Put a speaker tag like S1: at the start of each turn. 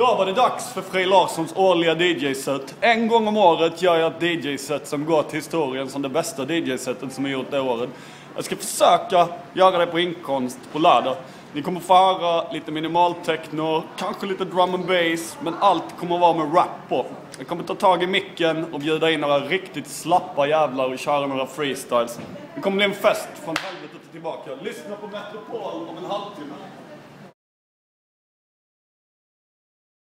S1: Då var det dags för Frej Larssons årliga DJ-set. En gång om året gör jag ett DJ-set som går till historien som det bästa DJ-setet som jag gjort det året. Jag ska försöka göra det på inkomst på lördag. Ni kommer få höra lite minimaltechno, kanske lite drum and bass, men allt kommer vara med rap på. Jag kommer ta tag i micken och bjuda in några riktigt slappa jävlar och köra några freestyles. Det kommer bli en fest från helvetet och tillbaka. Lyssna på Metropol om en halvtimme.